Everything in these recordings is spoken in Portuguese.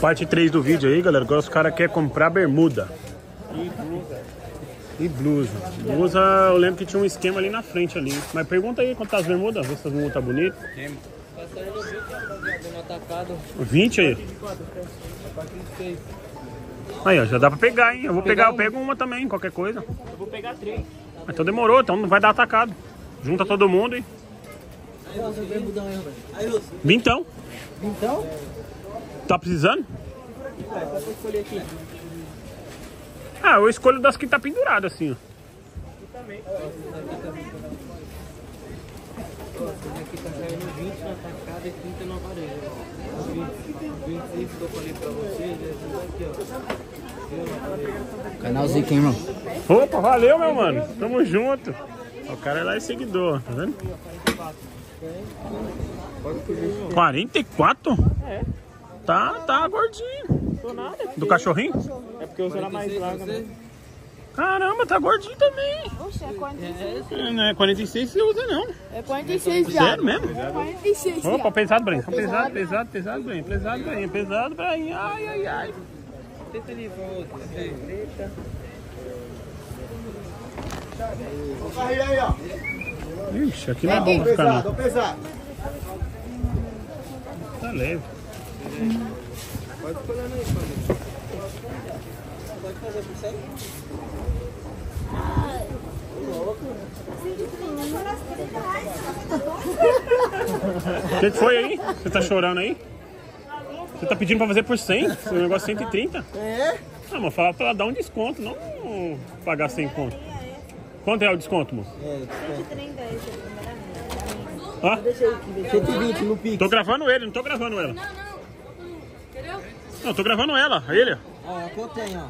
Parte 3 do vídeo aí, galera. Agora os caras querem comprar bermuda. E blusa. Blusa, eu lembro que tinha um esquema ali na frente ali. Mas pergunta aí quanto tá as bermudas, vê se as bermudas tá bonitas. Tá saindo 20 no atacado. 20 aí. Aí, ó, já dá pra pegar, hein? Eu vou pegar, eu pego uma também, qualquer coisa. Eu vou pegar três. Então demorou, então não vai dar atacado. Junta todo mundo e. Vintão. Então? Tá precisando? Ah, eu escolho das que tá pendurada assim, ó. Também. Esse aqui tá saindo 20 no atacado e 30 no aparelho. ó. Os 20, 25 que eu falei pra vocês, aqui, ó. Canal Zica, hein, irmão? Opa, valeu, meu mano. Tamo junto. O cara é lá é seguidor, tá vendo? 44? É. Tá, tá gordinho. Tô nada. Do cachorrinho? É porque eu sou a mais larga, né? Caramba, tá gordinho também. Oxe, é 46. É, Não é 46 você usa, não. É 46, Sério viado. mesmo? É 46, Opa, pesado, Bren. Pesado, pesado, pesado, Bren. Pesado, Bren. Pesado, Bren. Ai, ai, ai. Tenta ali pra outra. Eita. Aí, aí, ó. Ixi, aqui não é bom pra ficar, não. pesado. Tá leve. Pode colando aí, família. Pode fazer por cento? O que, que foi aí? Você tá chorando aí? Você tá pedindo pra fazer por 100? Esse negócio é 130? É? Ah, mas fala pra ela dar um desconto, não pagar 100 conto. Quanto é o desconto, moço? 130 esse é o primeiro Ó, 120 no pico. tô gravando ele, não tô gravando ela. Não, não. Entendeu? Não, tô gravando ela, ele. Ó, a que eu tenho, ó.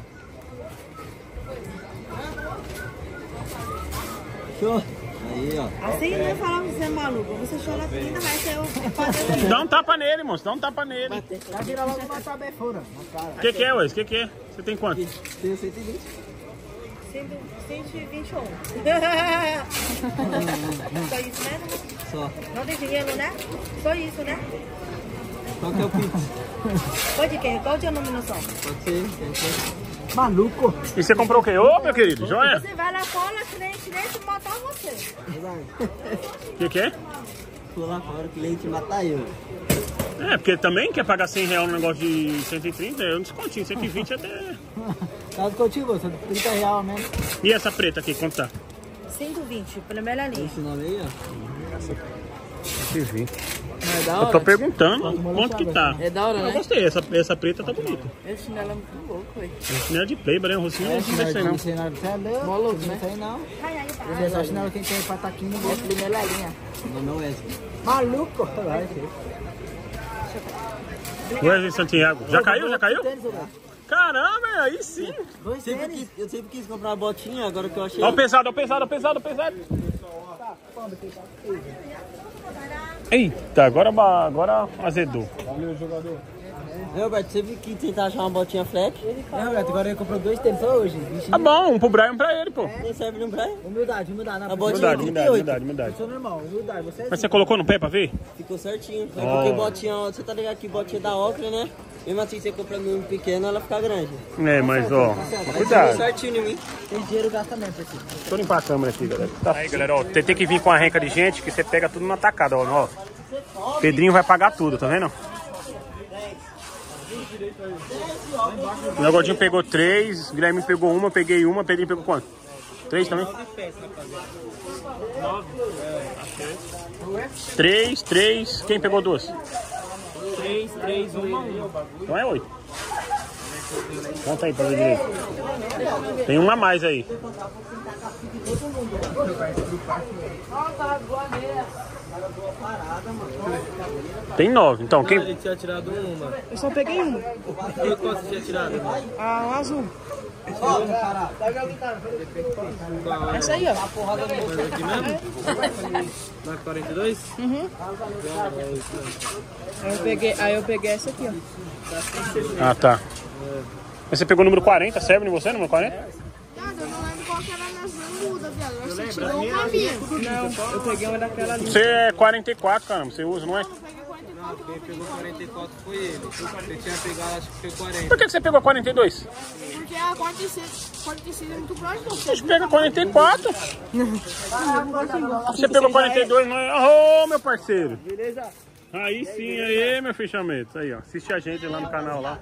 Show. Aí, ó. Assim não falar você é maluco. Você chora 30, vai ser o padrão. Dá um tapa nele, moço, dá um tapa nele. Vai virar logo uma cara. O que, que é, Wes? O que, que é? Você tem quanto? Tenho 120. 121. Só isso mesmo? Só. Não tem dinheiro, né? Só isso, né? Qual que é o Pix? Pode que? Qual é o teu nominação? Pode ser. tem que ser. Maluco. E você comprou o quê? Ô, meu querido, joia? Você vai lá fora, cliente, cliente matar você. O que, que é? Vou lá fora, o cliente matar eu. É, porque também quer pagar 100 reais no negócio de 130, é um descontinho, 120 até... Caso contigo, você 30 real mesmo. E essa preta aqui, quanto tá? 120, primeira linha. Esse nome aí, ó. 120. É da Eu hora. tô perguntando quanto que tá. É da hora, Eu né? gostei, essa, essa preta tá bonita. Esse chinelo é muito louco, velho. Esse chinelo de playboy, né? O rocinho não ser não. Não sei nada, você é louco. Mó louco, Não né? sei não. Ai, Esse é só chinelo quem tem pataquinho no bolso. Primeira linha. Meu nome é Wesley. Maluco. Vai, filho. Wesley Santiago. Já caiu? Já caiu? Caramba, aí sim. Eu sempre, quis, eu sempre quis comprar uma botinha, agora que eu achei. Ó o pesado, ó o pesado, ó o pesado, ó o pesado. Eita, agora, agora azedou. Eu, Roberto, sempre quis tentar achar uma botinha flex. É, Roberto, agora ele comprou dois só hoje. Tá bom, um pro Brian, um pra ele, pô. Nem serve não pra ele. Humildade, humildade. A botinha Humildade, é humildade, 38. humildade, humildade. Eu sou normal, humildade. Você é Mas você colocou no pé pra ver? Ficou certinho. É Ó. porque botinha, você tá ligado que botinha da Ocre, né? Mesmo assim, você comprando um pequeno, ela fica grande. É, mas ó, Ficou cuidado. certinho em mim. Tem dinheiro gasta mesmo, assim. Deixa eu limpar a câmera aqui, galera. Tá. Aí, galera, ó, tem tem que vir com a renca de gente que você pega tudo na tacada, ó. ó. Pedrinho vai pagar tudo, tá vendo? O meu Godinho pegou três, o Guilherme pegou uma, peguei uma, Pedrinho pegou quanto? Três também? Três, três. Quem pegou duas? 3, 3, 1, 1. Então é oito. Conta aí pra ver direito. Tem uma a mais aí. Tem nove. Então, quem. Ele tinha tirado uma. Eu só peguei um. E quanto você tinha tirado? Ah, um azul. Essa aí, ó. Aqui mesmo? Na 42? Uhum. Aí eu peguei, aí eu peguei essa aqui, ó. Ah, tá. Mas você pegou o número 40, serve em você, número 40? Viado, eu não lembro qual que era nas bermudas, viado. Eu você tirou uma minha. Não, eu peguei uma daquela ali. Você é 44, caramba. Você usa, não é? Eu peguei 44. Ah, quem pegou 44 foi ele. Você tinha pegado, acho que foi 40. Por que, que você pegou 42? Porque a 46, 46 é muito pega 44. Você pegou 42, não é? Ô, meu parceiro. Beleza? Aí sim, aí, meu fechamento. Aí, ó. Assiste a gente lá no canal lá.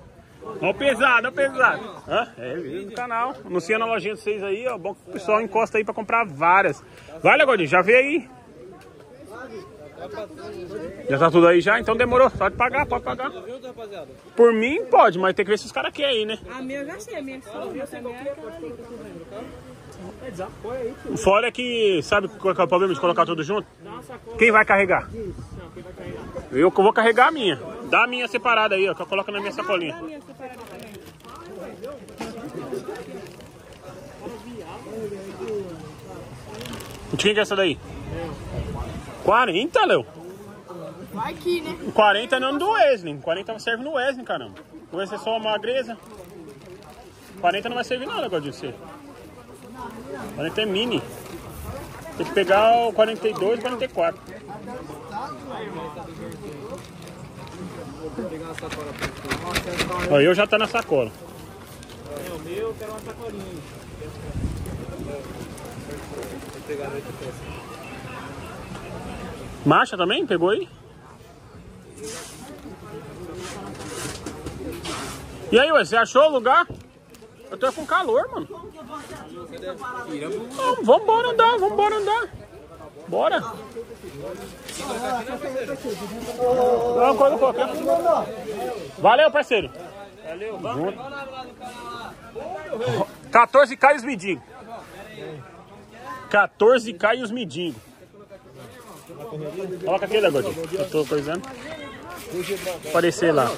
Ó o pesado, ó o pesado. Hã? É, vídeo no canal. Anuncia na lojinha de vocês aí, ó. Bom que o pessoal encosta aí pra comprar várias. Vai, Gordinho, já vê aí. Já tá tudo aí já? Então demorou. Pode pagar, pode pagar. Por mim, pode, mas tem que ver se os caras querem aí, né? A minha eu já sei, a minha que é. O fora é que, sabe qual é o problema de colocar tudo junto? Quem vai carregar? Eu vou carregar a minha. Dá a minha separada aí, ó, que eu coloco na minha sacolinha. De quem que é essa daí? 40, Léo? Vai que, né? 40 é nome do Wesley. 40 serve no Wesley, caramba. O Wesley é só uma magreza. 40 não vai servir nada agora de você. 40 é mini. Tem que pegar o 42 e 44. Vou pegar a sacola pra você. Ó, eu já tá na sacola. É, o meu, eu quero uma sacolinha. Vou pegar a peça. Marcha também? Pegou aí? E aí, ué, você achou o lugar? Eu tô com calor, mano. Não, vambora andar, vambora andar. Bora. Não, coisa qualquer. Valeu, parceiro. Valeu, vamos. 14k e os mendigos. 14k e os mendigos. Coloca aquele agora, eu tô coisando. Aparecer lá.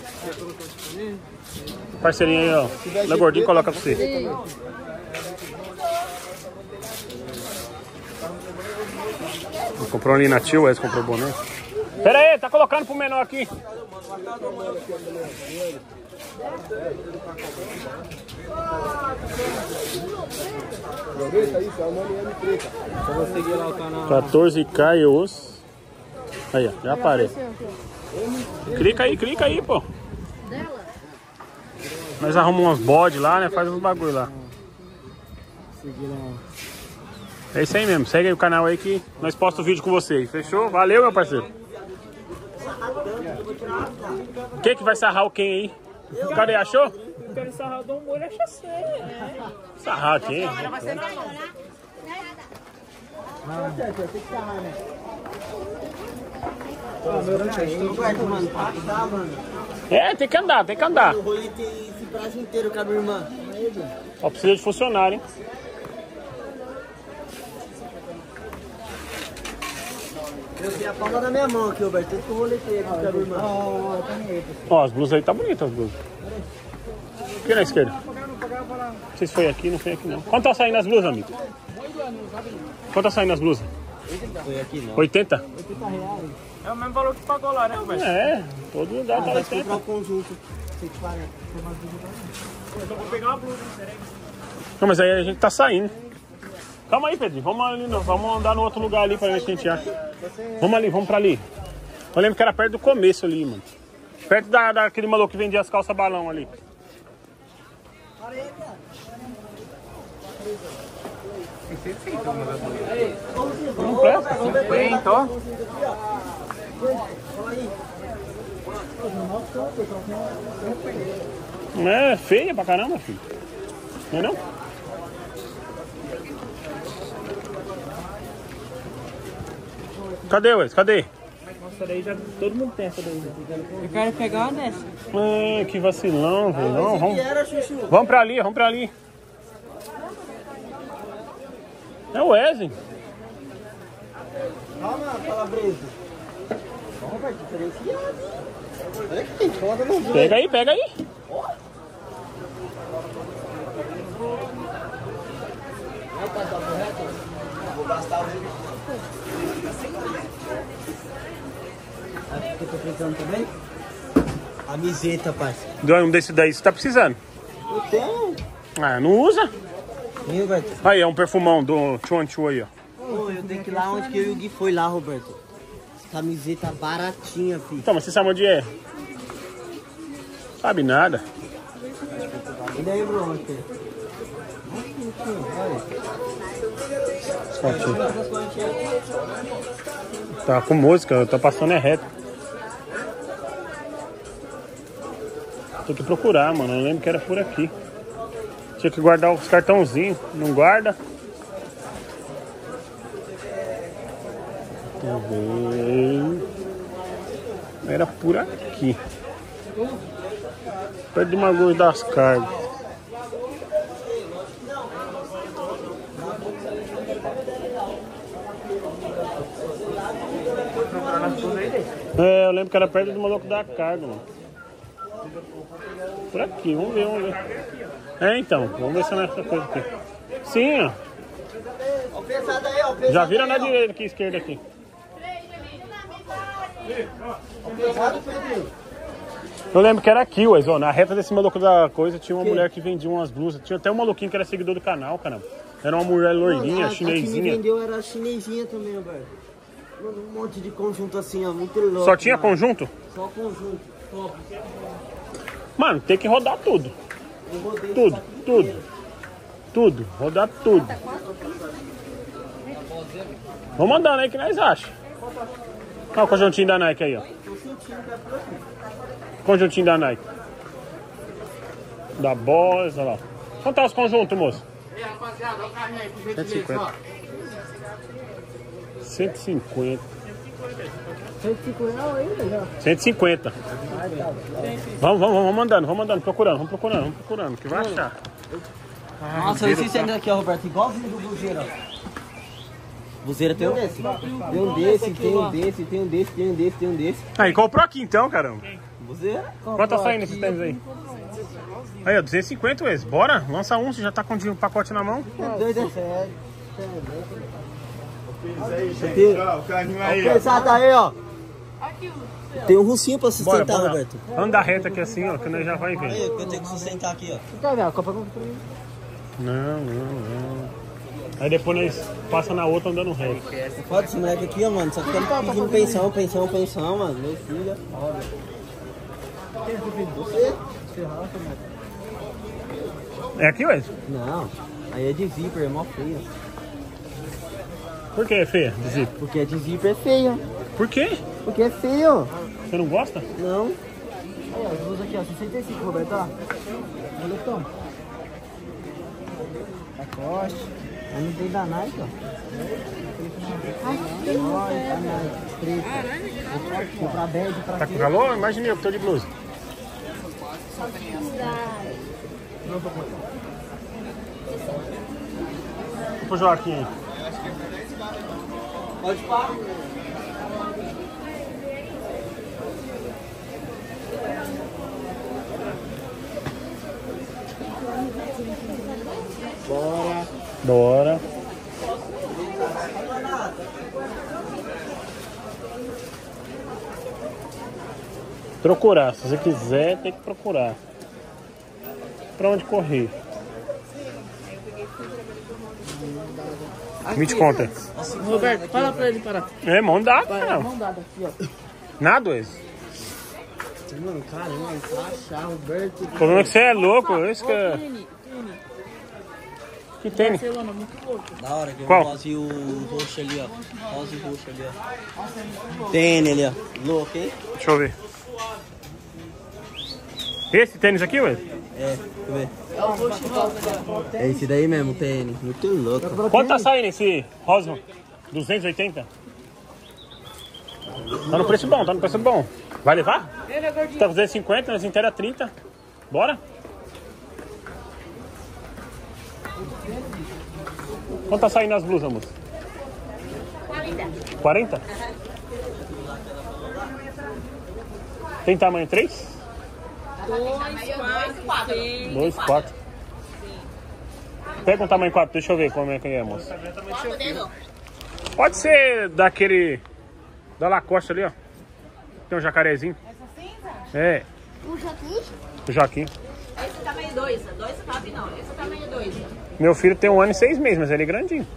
Parceirinho aí, ó. Lá gordinho coloca pra você. Comprou ali na tio, Wes comprou boné. Pera aí, tá colocando pro menor aqui. Só vou seguir lá o canal. 14k e os. Aí, ó, já aparece. Clica aí, clica aí, pô. Nós arrumamos uns bode lá, né? Faz uns bagulho lá. É isso aí mesmo. Segue aí o canal aí que nós postamos vídeo com vocês. Fechou? Valeu, meu parceiro. Quem que vai sarrar o quem aí? Cadê? Achou? Eu quero sarrar do molho, acha sério. Sarrar quem? Roberto, mano, passar, mano. É, tem que andar, tem que andar. Eu ter esse prazo inteiro com a minha irmã. Só precisa de funcionário, hein? Eu tenho a palma da minha mão aqui, Roberto. Tanto que eu vou aqui com a minha irmã. Ó, as blusas aí tá bonitas as blusas. Aqui na esquerda. Não sei se foi aqui, não foi aqui não. Quanto tá saindo as blusas, amigo? Quanto tá saindo as blusas? Foi aqui, não. 80? É o mesmo valor que pagou lá, né, Roberto? É, todo lugar tá Vai comprar 80. o conjunto. 140. Não, mas aí a gente tá saindo. Calma aí, Pedrinho. Vamos ali, vamos andar no outro lugar ali pra ver se a gente acha. Vamos ali, vamos pra ali. Eu lembro que era perto do começo ali, mano. Perto da, daquele maluco que vendia as calças balão ali. Não presta. Bem, então. É feia pra caramba, filho. Não é não? Cadê, Wes? Cadê? Nossa, daí já todo mundo tem essa daí. Eu quero pegar uma dessa. Ah, que vacilão, velho. Não, Que vamos, vamos pra ali, vamos pra ali. É o Wesley. Calma, calabreso. Olha aqui, coloca no bolso. Pega aí, pega aí. Aqui que eu tô precisando também. A miseta, parceiro. Um desse daí, você tá precisando. Eu tenho. Ah, não usa? Viu, Roberto? Aí, é um perfumão do Chuan Chu aí, ó. Pô, eu tenho que ir lá onde que eu e o Gui foi lá, Roberto. Camiseta baratinha, filho. Então, mas você sabe onde é? Sabe nada. E daí, Bruno? aqui? Tá com música, tá passando é reto. Tem que procurar, mano. Eu lembro que era por aqui. Tinha que guardar os cartãozinhos. Não guarda. Era por aqui. Perto do bagulho das cargas. É, eu lembro que era perto do maluco da carga, mano. Por aqui, vamos ver, vamos ver. É, então, vamos ver se não é essa coisa aqui. Sim, ó. Já vira na direita aqui, esquerda aqui. Eu lembro que era aqui, ué, Zô. Na reta desse maluco da coisa tinha uma mulher que vendia umas blusas. Tinha até um maluquinho que era seguidor do canal, caramba. Era uma mulher loirinha, A- a que me chinesinha. vendeu era chinesinha também, velho. Mano, Um monte de conjunto assim, ó. Muito louco. Só tinha mano. conjunto? Só conjunto. Top. Mano, tem que rodar tudo. Eu rodei Tudo, tudo. inteiro. Tudo, rodar tudo. Vamos andando aí que nós achamos. Olha o conjuntinho da Nike aí, ó. Conjuntinho da Nike. Da Boss, olha lá. Quanto tá os conjuntos, moço? E aí, rapaziada, olha o carrinho aí, por 150. gentileza, ó. 150. 150 reais ainda já. 150. Vamos, vamos, vamos andando, vamos andando, procurando, vamos procurando, vamos procurando, que vai achar. Nossa, esse tênis aqui, ó, Roberto. Igualzinho do Buzeira. Buzeira tem um desse. Tem um desse, tem um desse, tem um desse, tem um desse, tem um desse. Aí, comprou aqui então, caramba. Buzeira? Quanto tá saindo esses tênis aí? Aí, ó, 250 esse. Bora, lança um, você já tá com o pacote na mão. É é sério. Tem, o carrinho ó, aí, ó. pesado aí, ó. Tem um russinho pra Bora, sustentar, bora. Roberto. Anda reto aqui assim, ó, que nós já vai ver. Aí, eu tenho que sustentar aqui, ó. Não, não, não. Aí depois nós passa na outra andando reto. Pode esse moleque aqui, ó, mano. Só ficando pedindo pensão, pensão, pensão, mano. Meu filho. Você? É aqui, ué? Não. Aí é de zíper, é mó feio. Por que é feia? de zíper? Porque é de zíper é feio. Por quê? Porque é feio. Você não gosta? Não. Olha, as duas aqui, ó. 65, Roberto, ó. Olha o tom. Sacoste. Aí não tem da Nike, ó. Olha, da Nike. Preto. Comprar bad pra Tá com calor? Imaginei, eu tô de blusa. Pro Joaquim. Pode parar. Bora. Procurar, se você quiser, tem que procurar. Pra onde correr? 20 conta. Roberto, fala pra ele parar. É, mão dada, não. Mão dada aqui, ó. Nada, esse. Mano, caramba, achar, Roberto. O problema é que você é louco, isso que é... Que tênis? Barcelona, muito louco. Da hora que eu Qual? vou fazer o roxo ali, ó. Rosa e roxo ali, ó. Tênis ali, ó. Louco, hein? Deixa eu ver. Esse tênis aqui, ué? É, deixa eu ver. É esse daí mesmo, tênis. Muito louco. Quanto tá saindo esse rosa? 280? Tá no preço bom, tá no preço bom. Vai levar? Ele é gordinho. Tá 250, nós inteira 30. Bora? Quanto tá saindo as blusas, moça? 40. 40? Tem tamanho 3? 2, 4. Pega um tamanho 4, deixa eu ver como é que é, moça. Pode ser daquele. Da Lacoste ali, ó. Tem um jacarezinho. Essa cinza? É, O Joaquim? o Joaquim. Esse tamanho 2, 2 cabe não, esse tamanho 2. Meu filho tem um ano e seis meses, mas ele é grandinho.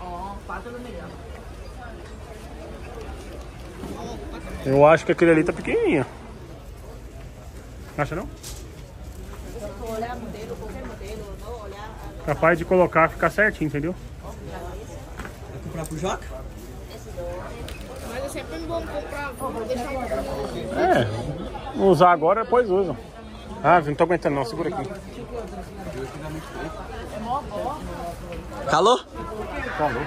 Ó, 4 no melhor. Eu acho que aquele ali tá pequenininho. Acha não? Capaz de colocar, ficar certinho, entendeu? Vai comprar pro Joca? Mas é sempre bom comprar, vou deixar um É, usar agora, depois usam. Ah, não tô aguentando não, segura aqui. Calor? Falou.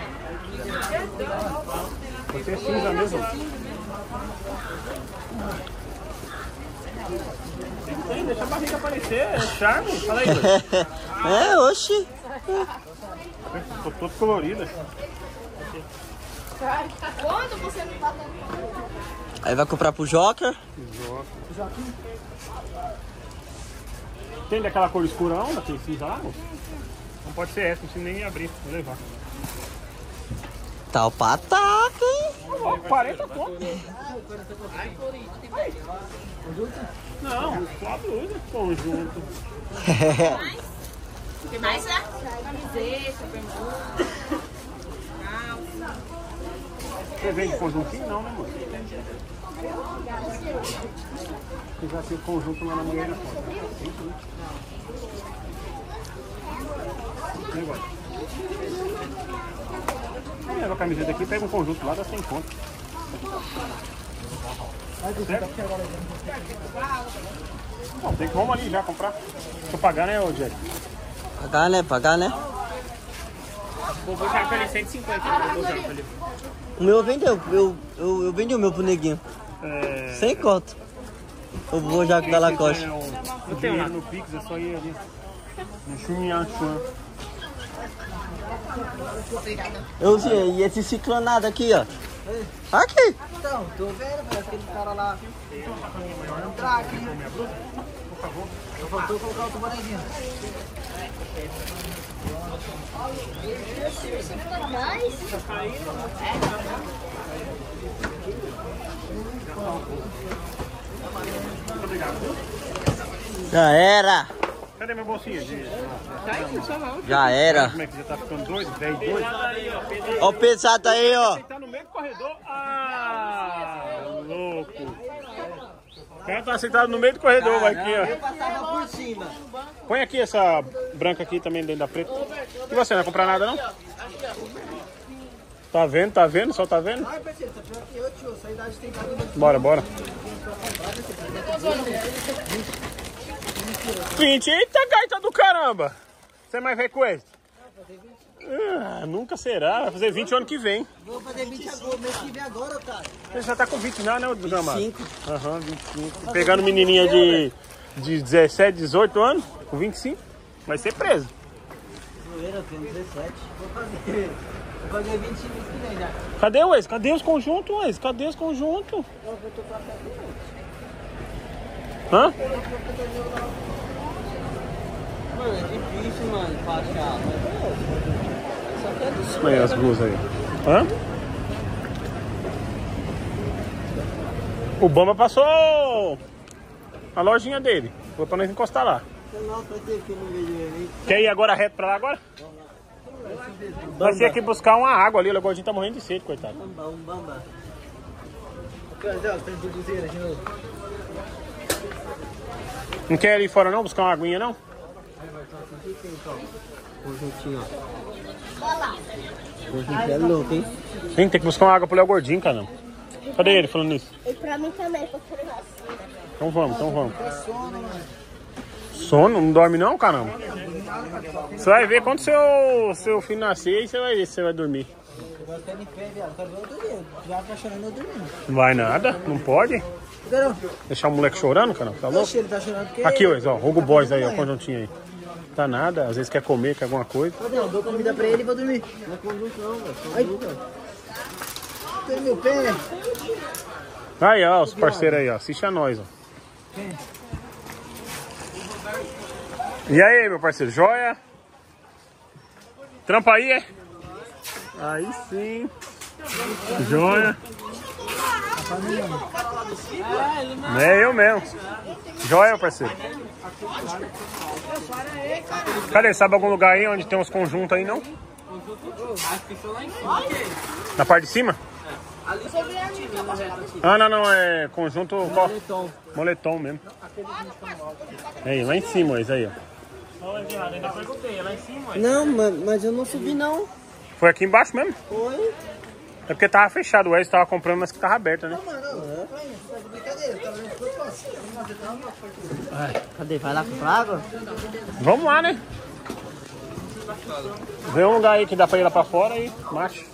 Você é cinza mesmo? Tem, deixa a barriga aparecer, é charme. Fala aí, é, oxi. Tô todo colorida. Quando você não tá dando Aí vai comprar pro Joker. Tem daquela cor escura não, daquele cinza lá? Não pode ser essa, não precisa nem abrir, vou levar. Tá o pataca, hein? Ó, 40 conto. Não, só a blusa, conjunto. O que mais é? Camiseta, bermuda. Você vende conjuntinho? Não, né, moço? Eu já tenho conjunto lá na mulher na foto. Negócio. Leva a camiseta aqui, pega um conjunto lá, dá 100 conto. Não, tem que vamos ali já comprar. Deixa eu pagar, né, ô Jack? Pagar, né? Pagar, né? Vou puxar pra ele 150. Vou puxar pra ele. O meu vendeu. Eu, eu, eu vendi o meu pro neguinho. É... Sem conto. O vou já da Lacoste. É o, o dinheiro no Pix, é só ir ali. No Chuminhan Chuan. Eu vi, e esse ciclonado aqui, ó. Aqui. Então, tô vendo, parece aquele cara lá. Entrar aqui. Só faltou colocar outro bonequinho. Já era. Cadê minha bolsinha? De... Já era. Como é que já tá ficando doido? 10 doido? Ó o pesado aí, ó. Tá corredor. Ah, louco. O cara tá sentado no meio do corredor, vai aqui, ó. Passava por cima. Põe aqui essa branca aqui também dentro da preta. E você, não vai comprar nada não? Tá vendo, tá vendo? Só tá vendo? Tá. Bora, bora. 20, eita gaita do caramba! Você é mais velho com esse? Ah, nunca será, vai fazer 20 ano que vem. Vou fazer 20 agora, mês que vem agora, cara. Você já tá com 20 não, né, o Gramado? 25. Aham, 25. Pegando menininha de, de 17, 18 anos, com 25, vai ser preso. Zoeira, eu tenho 17. Vou fazer. Vou fazer 20 mês que vem já. Cadê o ex? Cadê os conjuntos, ex? Cadê os conjuntos? Hã? Mano, é difícil, mano, pra achar. Aí as blusas aí. Hã? O Bamba passou a lojinha dele. Foi pra nós encostar lá. Quer ir agora reto pra lá agora? Vai ser aqui buscar uma água ali. O gordinho tá morrendo de sede, coitado. Bamba, um bamba. Não quer ir fora não? Buscar uma aguinha não? Conjuntinho, ó. Conjuntinho é louco, hein? Tem, tem que buscar uma água pro Léo Gordinho, caramba. Cadê ele falando isso? E pra mim também, criança. Então vamos, então vamos. Sono? Não dorme não, caramba? Você vai ver quando seu, seu filho nascer e você vai ver se você vai dormir. Tá tá vai nada, não pode. Deixar o moleque chorando, caramba, tá louco? tá. Aqui, ó, ó, Hugo Boys aí, ó, conjuntinho aí. Tá nada, às vezes quer comer, quer alguma coisa. Cadê? Eu dou comida pra ele e vou dormir. Não é conjunto não, velho. Tem meu pé. Aí, ó, os parceiros aí, ó, assiste a nós, ó. E aí, meu parceiro, joia? Trampa aí, é? Aí sim. Joia. É eu mesmo. Joia, parceiro. Cadê? Sabe algum lugar aí onde tem uns conjuntos aí, não? Na parte de cima? Ah, não, não, é conjunto qual? Moletom. Moletom mesmo. Aí, lá em cima, esse aí, ó. Não, mas, mas eu não subi não. Foi aqui embaixo mesmo? Foi. É porque tava fechado, o Wes tava comprando, mas que tava aberto, né? Cadê? Vai lá comprar água? Vamos lá, né? Vê um lugar aí que dá pra ir lá pra fora e marcha.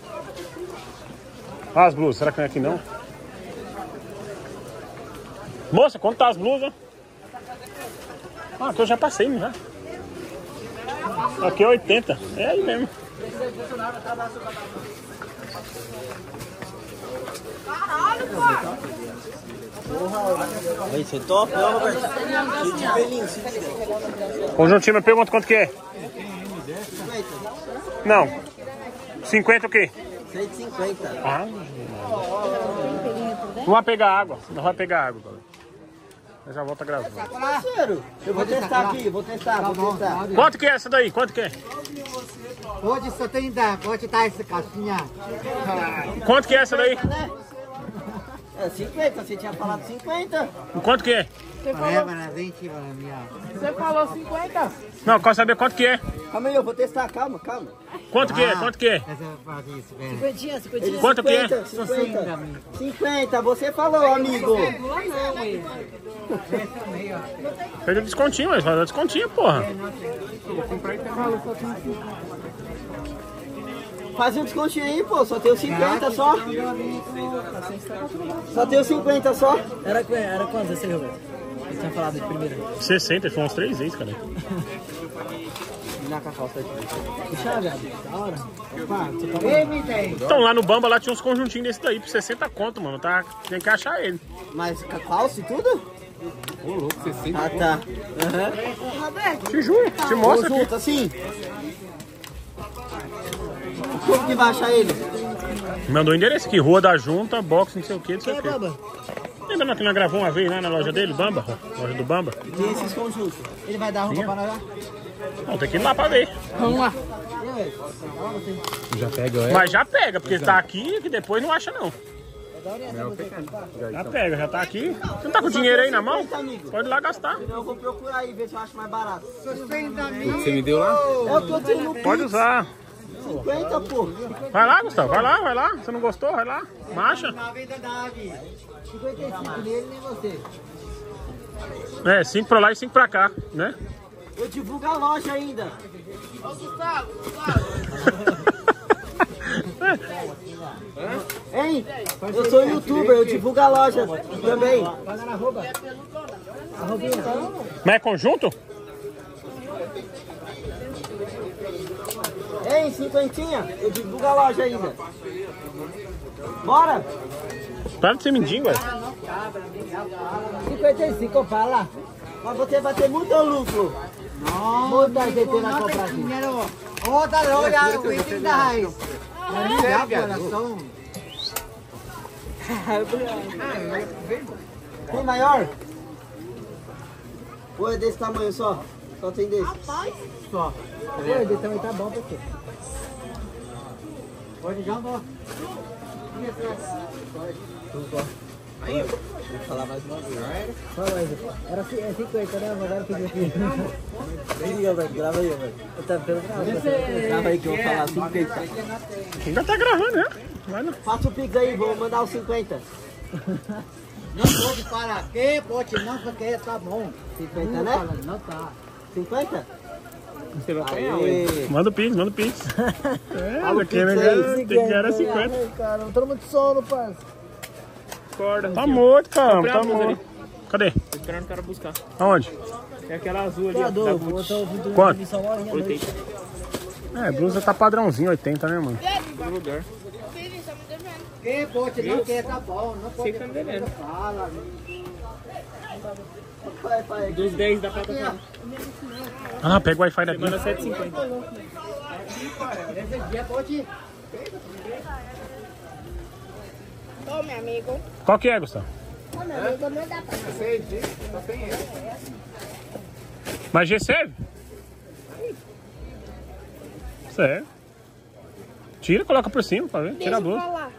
Ah, as blusas, será que não é aqui não? Moça, quanto tá as blusas? Ah, aqui eu já passei, já. Aqui é 80. É aí mesmo. Aí, você top, ó, Roberto? Conjuntinho, me pergunta quanto que é? Não. 50 o quê? 150. Ah. Não vai pegar água. Não vai pegar água, galera. Eu já volto a gravar. Parceiro, eu vou testar aqui, vou testar, vou testar. Quanto que é essa daí? Quanto que é? Pode 70, pode dar essa caixinha. Quanto que é essa daí? É 50, você tinha falado 50. Quanto que é? Você falou 50? Não, quero saber quanto que é. Calma aí, eu vou testar, calma, calma. Quanto que é? Quanto que é? Cinquentinha, cinquentinha. Quanto que é? 50, 50. 50, você falou, amigo. Um descontinho, mas faz um descontinho, porra. Faz um descontinho aí, pô, só tem os 50 só. Só tem os 50 só. Era, era quanto esse Roberto? Você tinha falado de primeira. 60, foi uns três vezes, cara. Na calça aqui. Puxa, velho. Da hora. Opa, você tá. Então lá no Bamba lá tinha uns conjuntinhos desse daí por 60 conto, mano. Tá, tem que achar ele. Mas com a calça e tudo? Ô, louco, 60. Ah, tá. Aham. Te juro, te mostra aqui. junto, assim. Como que vai achar ele? Mandou o endereço aqui, Rua da Junta, box, não sei o que, não sei o que. Ainda não que nós gravou uma vez lá na loja dele, Bamba? Loja do Bamba? Tem esses conjuntos. Ele vai dar roupa pra nós lá? Não, tem que ir lá pra ver. Vamos lá. Já pega, Mas já pega, porque tá aqui que depois não acha não. Já pega, já tá aqui. Você não tá com dinheiro aí na mão? 50, amigo. Pode ir lá gastar. Eu vou procurar aí, ver se eu acho mais barato. 60 mil. Você me deu lá? É o que eu tenho no Pode usar. 50, pô. Vai lá, Gustavo, vai lá, vai lá. Você não gostou? Vai lá. Marcha. 90 da Avi. 55 nele, nem você. É, 5 pra lá e 5 pra cá, né? Eu divulgo a loja ainda. Ô, Gustavo, Gustavo. Hein? Eu sou youtuber, eu divulgo a loja também. Mas é conjunto? Hein, cinquentinha? Eu divulgo a loja ainda. Bora? Para de ser mendigo, velho. 55, fala. Mas você vai ter muito lucro. Não, Muita gente tem comprar aqui. dinheiro. Outra loja, 80 reais. Já, coração. Tem maior? Ou é desse tamanho só? Só tem desse? Só. Oi, desse tamanho tá bom pra você. Pode já, vó. Vou falar mais uma vez. Fala aí, era ci- é 50, né? Agora fiz aqui. Vem, Alberto, grava aí, Alberto. Eu tava gravando. Grava aí que eu vou falar 50. Ainda tá gravando, né? Faça o pix aí, vou mandar os 50. Não pode parar aqui, pode não, porque tá bom. 50, né? Não tá. 50? Você vai apanhar. Manda o Pix, manda o Pix. É, Fala o Pix né, aí, cara? Tem que ganhar 50. cara, não tô muito sono, parça. Acorda. Tá morto, cara. Tá morto. Cadê? Tô esperando o cara buscar. Aonde? É aquela azul ali, ó, Tá Quanto? de São Paulo à noite. 80 É, blusa tá padrãozinho, 80, né, mano? no lugar. Tá. Quem pode não quer, tá bom. Não pode. tá me devendo. Fala. Dos 10 da plataforma. Ah, pega o Wi-Fi daqui. Semana 750. Esse dia pode. Ô, meu amigo. Qual que é, Gustavo? Ô, meu amigo, não dá pra... Mas G serve? Serve. Tira, coloca por cima pra ver. Tira a blusa.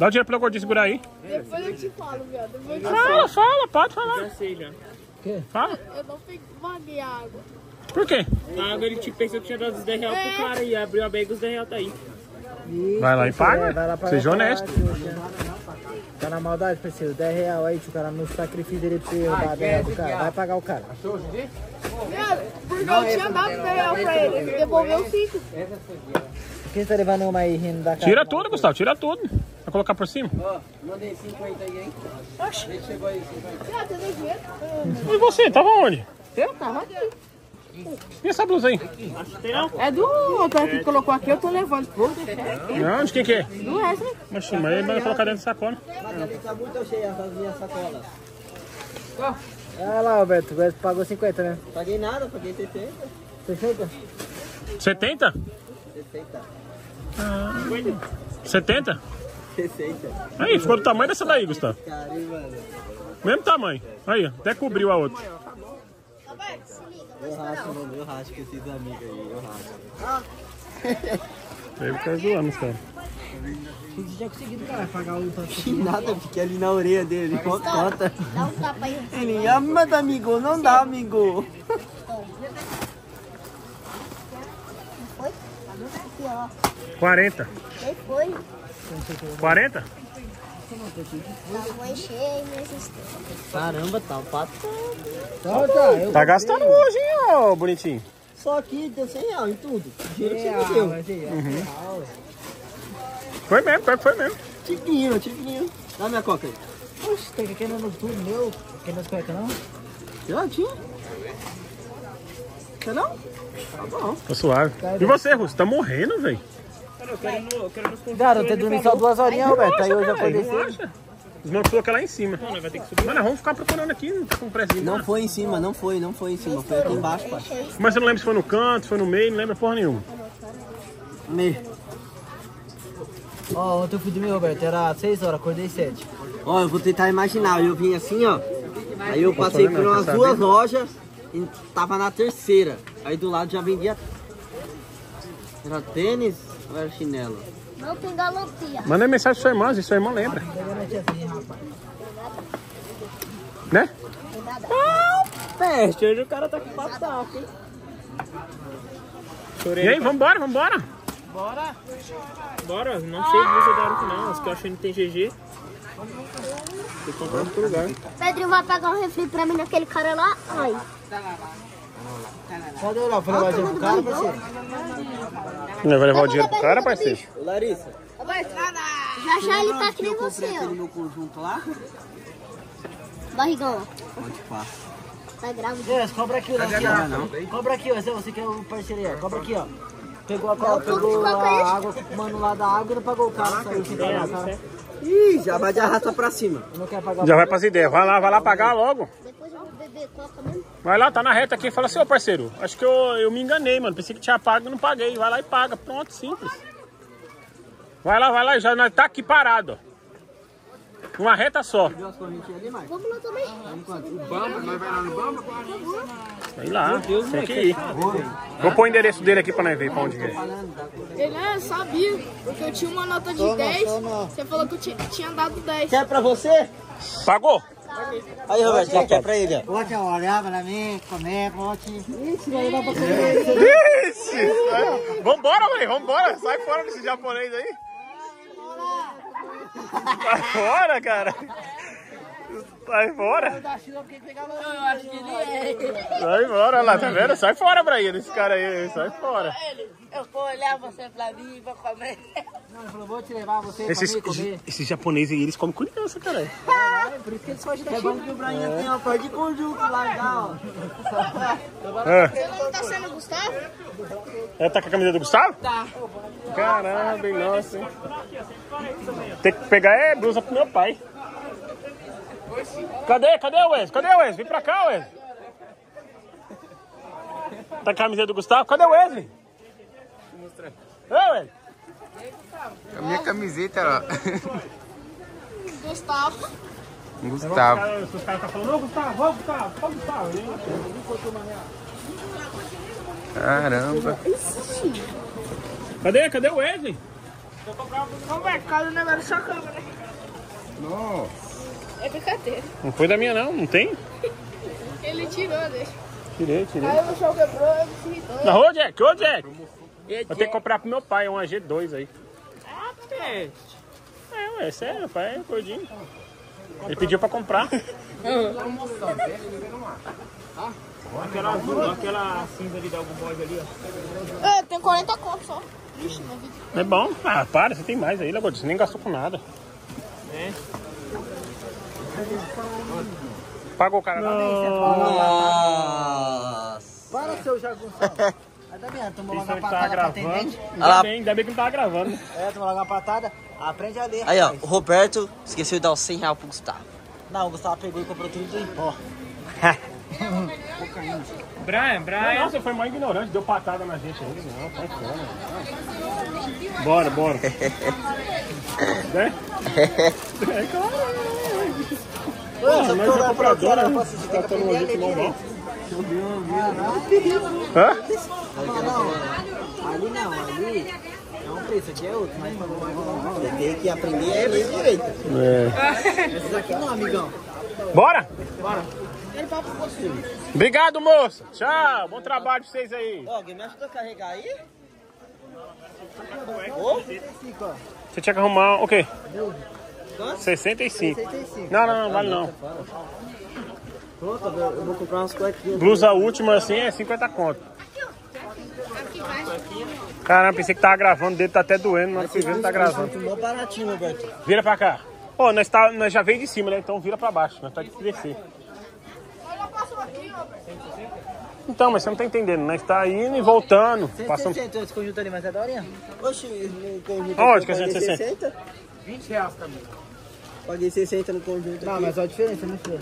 Dá o dinheiro pro gordinho segurar aí. Depois eu te falo, viado. Depois eu te Fala, fala, pode falar. Já sei já. Fala. Eu não peguei paguei água. Por quê? A água ele te pensou que tinha dado os 10 reais pro cara e abriu a bag os 10 reais tá aí. Vai lá e paga. Vai lá pagar Seja o honesto. cara, Tá na maldade, parceiro. 10 real aí, tio. O cara no sacrifício dele pra você dar 10 real pro cara. Vai pagar o cara. Viado, porque eu tinha dado 10 reais pra ele. Ele devolveu 5. Por que você tá levando uma aí rindo da cara? Tira tudo, Gustavo, tira tudo. Vai colocar por cima. Ó, mandei 50 aí, hein? Ele chegou aí, 50. Viado, você tem dinheiro? E você, tava onde? Eu tava aqui. E essa blusa aí? É do outro que colocou aqui, eu tô levando. Vou deixar. Não, de quem que é? Do resto, né? Mas, mas ele vai colocar dentro da sacola. Ali tá muito cheia essas minhas sacolas. Olha lá, Alberto. Você pagou 50, né? Paguei nada, paguei 60. 60? 70? 60. 70? 60. Aí, ficou do tamanho dessa daí, Gustavo. Mesmo tamanho. Aí, até cobriu a outra. Eu racho, mano. Eu racho com esses amigos aí. Eu racho. Ele fica zoando os caras. Você tinha conseguido, cara, pagar o. Que nada, fiquei ali na orelha dele. Ele conta. Dá um tapa aí. Ele, ah, mas amigo, não dá, amigo. Foi? Aqui, ó. 40. Nem foi. 40? Tava encher nesses Caramba, tá um pato. Tá, tá. Eu Tá gastando hoje, hein, ô bonitinho. Só aqui deu 100 reais em tudo. Dinheiro que você deu. ó. real. Foi mesmo, pior que foi mesmo. Tipinho, tipinho. Dá minha coca aí. Oxe, tá querendo tudo meu. Quer nas cuecas, não? Já tinha. Quer não? Tá bom. Tá suave. E você, Russo? Tá morrendo, velho. Eu quero, no, eu quero nos Cara, eu tenho dormido só duas horinhas, Roberto. Aí eu já acordei Não cedo. Os manos que é lá em cima. Não, nós vai ter que subir. Mano, vamos ficar procurando aqui, não tá com Não foi em cima, não foi, não foi em cima. Foi aqui embaixo, pai. Mas você não lembra se foi no canto, se foi no meio, não lembra porra nenhuma. Me. Ó, ontem eu fui dormir, Roberto. Era 6 horas, acordei 7. Ó, eu vou tentar imaginar. Eu vim assim, ó. Aí eu passei fazer por umas duas lojas e tava na terceira. Aí do lado já vendia. Era tênis ou era chinelo? Não tem galotia. Manda mensagem pra sua irmã, se sua irmã lembra. Né? Peste, hoje o cara tá com pastaco, hein? E aí, vambora, vambora. Bora. Bora, não sei blusa da hora que não. As que eu achei não tem GG. Que outro lugar. Pedrinho vai pagar um refri pra mim naquele cara lá. Ai. Pode olhar, foi levar dinheiro pro cara, parceiro? Não, vai levar o dinheiro pro cara, parceiro? Ô Larissa, Já já ele tá que nem você, comprei ó. aquele meu conjunto lá. Barrigão, Pode pá. tá grávido. Deus, cobra aqui, não. ó. Cobra aqui, ó. É Você que é o ó. Cobra aqui, ó. Pegou a, Não, pegou a água o mano lá da água e não pagou o cara. Saiu sem pagar, cara. Ih, já vai de arrasta pra cima. Não quer pagar o Já vai pras ideias. Vai lá, vai lá pagar logo. Mesmo. Vai lá, tá na reta aqui. Fala assim, ô parceiro, acho que eu, eu me enganei, mano. Pensei que tinha pago e não paguei. Vai lá e paga. Pronto, simples. Vai lá, vai lá. Já nós tá aqui parado, ó. Uma reta só. Vamos lá também. Vai lá. Tem que ir. Vou pôr o endereço dele aqui pra nós ver pra onde é. Ele é, sabia, porque eu tinha uma nota de 10. Você falou que eu tinha, tinha dado 10. Quer pra você? Pagou? Aí, Roberto, já quer pra ele, ó. Pode olhar pra mim, comer, pode. Ixi, vai levar pra Ixi! Vambora, velho, vambora. Sai fora desse japonês aí. Sai fora, cara. Sai fora. Sai fora lá, tá vendo? Sai fora, Braíra, esse cara aí. Sai fora. Eu vou olhar você pra mim e vou comer. Não, ele falou, vou te levar você Esses, pra mim comer. esses japoneses aí, eles comem criança, cara. É, por isso que eles fogem É daqui. bom que o Brainha tem uma parte de conjunto lá já, ó. É. Seu nome tá sendo Gustavo? Ela tá com a camisa do Gustavo? Tá. Caramba, hein, nossa, hein? Tem que pegar é blusa pro meu pai. Cadê? Cadê o Wes? Cadê o Wes? Vem pra cá, Wes. Tá com a camisa do Gustavo? Cadê o Wesley? Ô, Wesley. A minha camiseta, ó. Gustavo. Gustavo. Os caras tá falando, ô Gustavo, ô Gustavo, ô Gustavo. Caramba. Cadê? Cadê o Wesley? Roberto, cadê o negócio da sua câmera? É brincadeira. Não foi da minha não, não tem? Ele tirou, deixa. Tirei, tirei. Aí o chão quebrou, ele se irritou. Não, ô Jack, ô Jack. Vou ter que comprar pro meu pai, um AG2 aí. É, ué, sério, meu pai é gordinho. Ele pediu pra comprar. Aquela azul, aquela cinza ali da algum bode ali, ó. É, tem 40 conto só. Ixi, minha vida. É bom. Ah, para, você tem mais aí, Lagoa. Você nem gastou com nada. É. Pagou o cara. Nossa. Para, seu jagunção. Aí tá vendo? Tomou logo aí tá patada pra atendente. Ainda Ah. bem, ainda bem que não tava gravando. É, tomou logo uma patada. Aprende a ler. Aí, ó, o Roberto esqueceu de dar os 100 reais pro Gustavo. Não, o Gustavo pegou e comprou tudo em pó. Brian, Brian. não, você foi mais ignorante, deu patada na gente aí. Não, sai fora. Bora, bora. né? É claro. Ô, Ah, só nós tô é pra né? você tem que Tá todo aprender a mundo ler direito. Hã? Não, não. Ali não, ali é um preço, aqui é outro. Mas você tem que aprender a ler direito. É. Esses aqui não, amigão. Bora? Ele vai pro você. Obrigado, moça. Tchau. Bom trabalho pra vocês aí. Ó, alguém me ajuda a carregar aí? Você tinha que arrumar o quê? Quanto? 65. 65. Não, não, não, vale não. Pronto, eu vou comprar umas cuequinhas. Blusa última assim é 50 conto. Caramba, pensei que tava gravando, o dedo tá até doendo, mas que não tá gravando. Baratinho, Roberto. Vira pra cá. Ó, nós, tá, nós já veio de cima, né? Então vira pra baixo, nós tá de descer. Então, mas você não tá entendendo, nós tá indo e voltando. Passando... 160 esse conjunto ali, mas é daorinha. Oxe, no conjunto Onde que é paguei 160? 20 reais também. Paguei 60 no conjunto Não, aqui. mas olha a diferença, né, filho?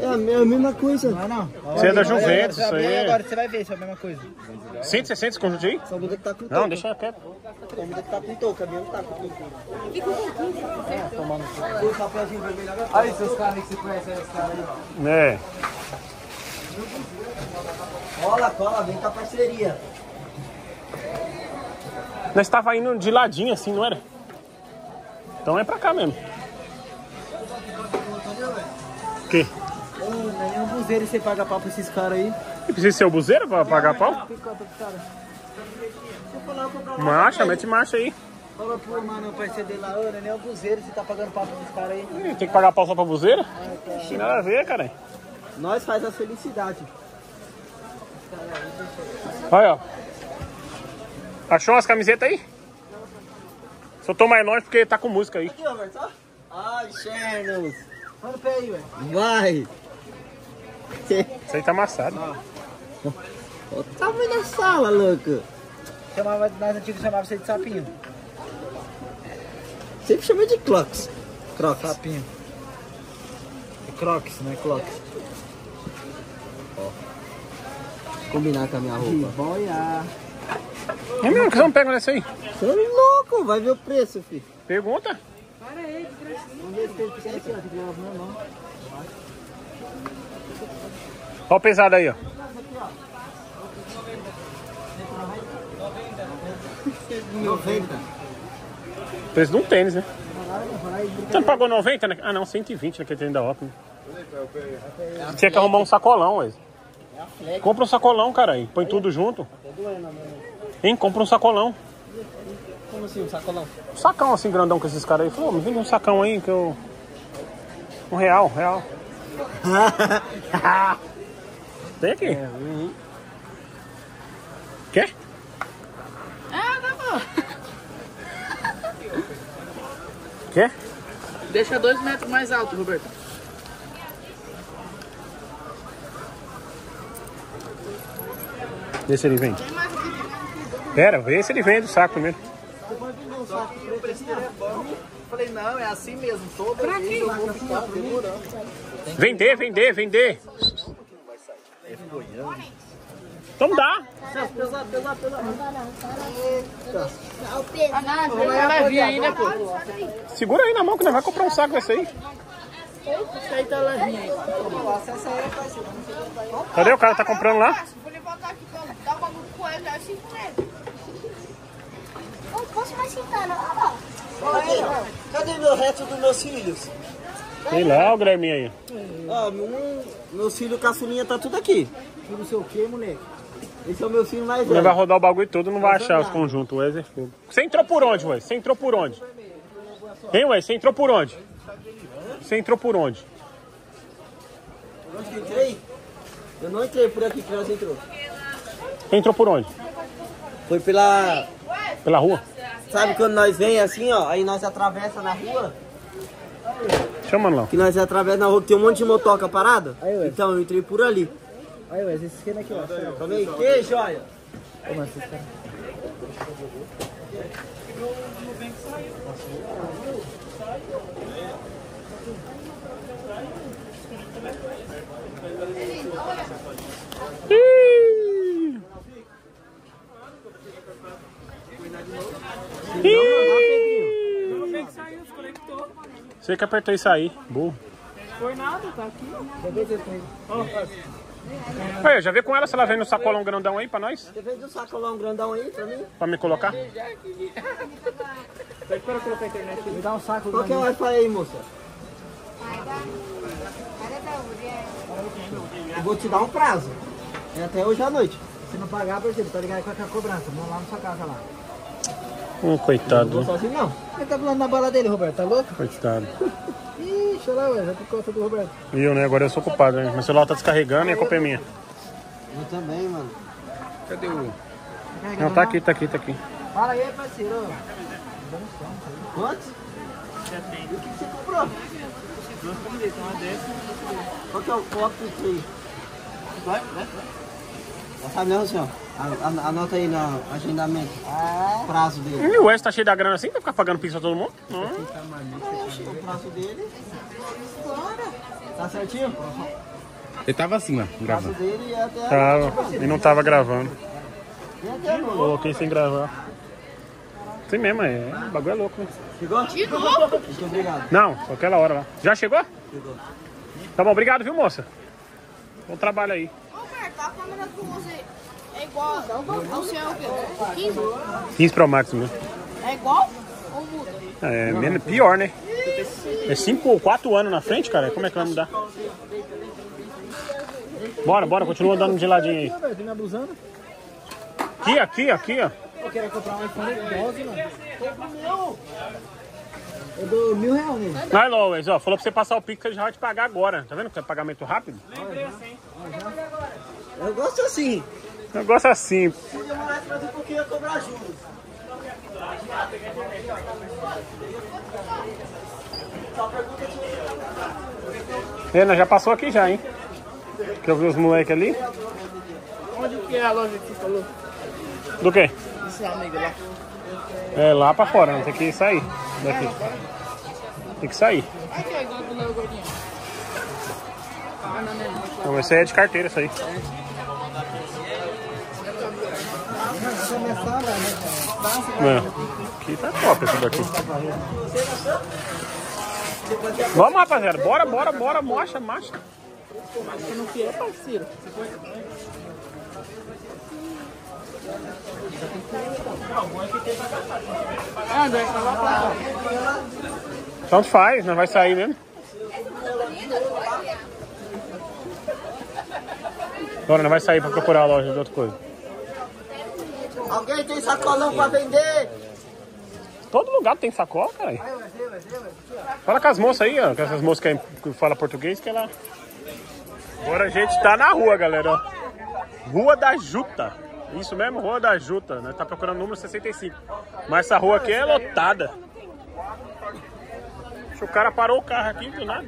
É a me- a mesma coisa. Não, não. Você é da Juventus, isso aí. abrir agora, você vai ver se é a mesma coisa. 160 esse conjunto aí? Só muda que tá com touca. Não, deixa quieto. Só muda que tá com touca, a minha não tá com touca. O papelzinho vermelho agora. Olha esses caras aí que você conhece, aí, os caras aí, ó. É. Cola, cola, vem com a parceria. Nós tava indo de ladinho assim, não era? Então é pra cá mesmo. O quê? Ô, não é nenhum buzeiro você paga pau pra esses caras aí. E Precisa ser o buzeiro pra pagar pau? Marcha, mete marcha aí. Fala pro mano, parceiro dele lá, ô, não é nenhum buzeiro, você tá pagando pau pra esses caras aí. Tem que pagar pau só pra buzeira? Tem nada a ver, cara. Nós faz a felicidade. Olha, ó. Achou umas camisetas aí? Só tô mais longe porque tá com música aí. Aqui, Roberto, ó. Ai, Chernos. Manda o pé aí, velho. Vai. Isso aí tá amassado. O tamanho da sala, louco. Chamava, nós antigos chamava você de sapinho. Sempre chama de Crocs. Crocs. Sapinho. É Crocs, não é Clocks. Combinar com a minha roupa. Boia. É mesmo que você não pega nessa aí? Você é louco, vai ver o preço, filho. Pergunta. Vamos ver se tem pequeno aqui, ó. Tem que levar pro meu irmão. Olha o pesado aí, ó. Preço de um tênis, né? Você não pagou 90, né? Ah, não, 120 naquele tênis da Optima. Você tinha que arrumar um sacolão, Wes. Compra um sacolão, cara aí. Põe tudo junto. Hein? Compra um sacolão. Como assim, um sacolão? Um sacão assim grandão com esses caras aí. Falou, me vende um sacão aí que eu. Um real, real. Tem aqui. Quer? Ah, tá bom. Quer? Deixa dois metros mais alto, Roberto. Vê se ele vende. Pera, vê se ele vende o saco primeiro. Falei, não, é assim mesmo. Vez eu vou ficar demorando. Vender, vender, vender. Então dá. Pesado, pesado, pesado. Vai vir ainda, pô. Segura aí na mão que nós vai comprar um saco desse aí. Isso aí tá levinho aí. Cadê o cara tá comprando lá? Vou lhe botar aqui pra dar o bagulho com ele, já é 5 metros. Posso mais sentar, não. Ó, Cadê? Cadê meu resto dos meus filhos? Sei lá, o Guilherme aí. Ó, meu, meus filhos caçulinha tá tudo aqui. Não sei o que, moleque. Esse é o meu filho mais Ele vai velho. rodar o bagulho todo, não vai achar os conjuntos. O Wesley. Você entrou por onde, Wesley? Você entrou por onde? Hein, Wesley? Você entrou por onde? Você entrou por onde? Onde que eu entrei? Eu não entrei por aqui que nós entrou. Você entrou por onde? Foi pela... Pela rua? Sabe quando nós vem assim, ó, aí nós atravessa na rua? Chama lá. Que nós atravessa na rua, que tem um monte de motoca parada? Aí, ué. Então, eu entrei por ali. Aí, Wes, esse esquema aqui, ó. Calma aí, que joia? Ô, mano, esses Você que apertou isso aí, burro. Foi nada, tá aqui. Aí, já vê com ela se ela vem no sacolão grandão aí pra nós? Você fez um sacolão grandão aí pra mim? Pra me colocar? Me dá um saco Qual que é o Wi-Fi aí, moça? Eu vou te dar um prazo. É até hoje à noite. Se não pagar, por exemplo, tá ligado? Que é a cobrança? Vamos lá na sua casa lá. Não coitado, vou sozinho não. Ele tá falando na bala dele, Roberto, tá louco? coitado. Ih, deixa lá, ué, já por conta do Roberto. E eu, né? Agora eu sou culpado, né? Meu celular tá descarregando e a culpa é minha. Eu também, mano. Cadê o. Não, tá aqui, tá aqui, tá aqui. Fala aí, parceiro. Quantos? E o que que você comprou? Qual que é o copo disso aí? Vai, vai. Já sabe não, senhor? Anota aí no agendamento. Prazo dele. E o Wes tá cheio da grana assim pra ficar pagando pizza todo mundo? Hum. O prazo dele. Tá certinho? Ele tava assim, ó, O prazo gravando. dele é até... Tava. E não tava gravando. E. Coloquei sem gravar. Assim mesmo, é. O bagulho é louco, né? Chegou? Novo? Muito obrigado. Não, só aquela hora lá. Já chegou? Chegou. Tá bom, obrigado, viu, moça? Bom trabalho aí. Roberto, a câmera que você é igual ao seu é o quê? 15? 15 Pro Max, meu. É igual ou muda? É menos, pior, né? É 5 ou 4 anos na frente, cara. Como é que vai mudar? Bora, bora, continua andando de ladinho aí. Aqui, aqui, aqui, ó. Eu quero comprar um iPhone 12, mano. Eu dou mil reais nele. Vai, Lois, ó. Falou pra você passar o Pix, ele já vai te pagar agora. Tá vendo que é pagamento rápido? Eu gosto assim. Negócio assim. Se demorar mais um pouquinho, eu cobrar juros. Renan, já passou aqui já, hein? Que eu vi os moleques ali. Onde que é a loja que você falou? Do quê? Esse amigo lá. É lá pra fora, né? tem que sair daqui. Tem que sair. Aqui é igual do Léo Gordinho. Não, não, não. Esse aí é de carteira, isso aí. É. Aqui tá top esse daqui. Vamos, rapaziada. Bora, bora, bora. Marcha, marcha. Você não quer, parceiro? Tanto faz, não vai sair mesmo. Agora não vai sair pra procurar a loja de outra coisa. Alguém tem sacolão pra vender? Todo lugar tem sacola, cara. Fala com as moças aí, ó. Com essas moças que, que falam português, que ela. Agora a gente tá na rua, galera. Rua da Juta. Isso mesmo, Rua da Juta. Nós tá procurando o número 65. Mas essa rua aqui é lotada. O cara parou o carro aqui do nada.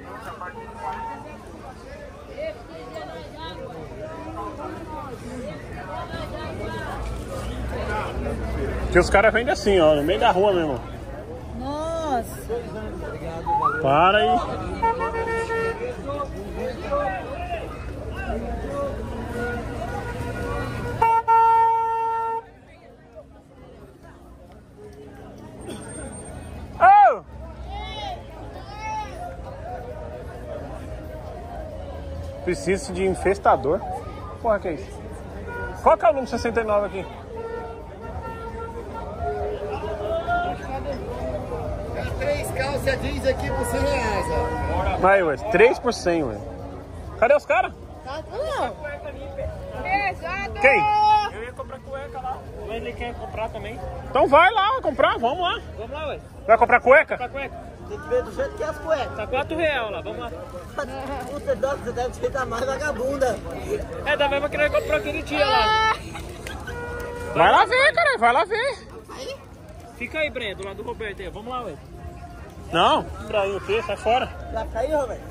Que os caras vendem assim, ó, no meio da rua mesmo. Nossa. Para aí. Oh! Preciso de infestador. Porra, que é isso? Qual que é o número 69 aqui? Calças jeans aqui por 100 reais, ó. Aí, ué, 3 por 100, ué. Cadê os caras? Quem? Eu ia comprar cueca lá. Mas ele quer comprar também. Então vai lá comprar, vamos lá. Vamos lá, ué. Vai comprar cueca? Comprar cueca. Tem que ver do jeito que é as cuecas. Tá 4 reais lá, vamos lá. Puta, você deve ser mais vagabunda. É, da mesma que nós comprou aquele dia lá. Vai lá ver, cara, vai lá ver. Fica aí, Breno, do lado do Roberto aí. Vamos lá, ué. Não, Ibrahim, o quê? Sai fora. Já caiu, Roberto?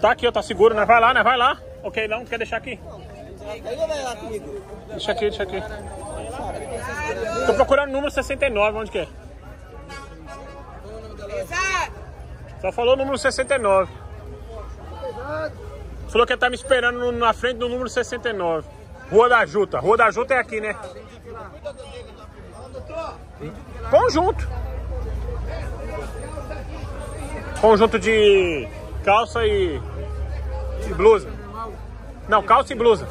Tá aqui, ó, tá seguro, né? Vai lá, né? Vai lá. Ok, não, quer deixar aqui? Deixa aqui, deixa aqui. Tô procurando o número 69, onde que é? Só falou o número 69. Falou que tá me esperando na frente do número 69. Rua da Juta. Rua da Juta é aqui, né? Conjunto. Conjunto de calça e, e blusa. Não, calça e blusa.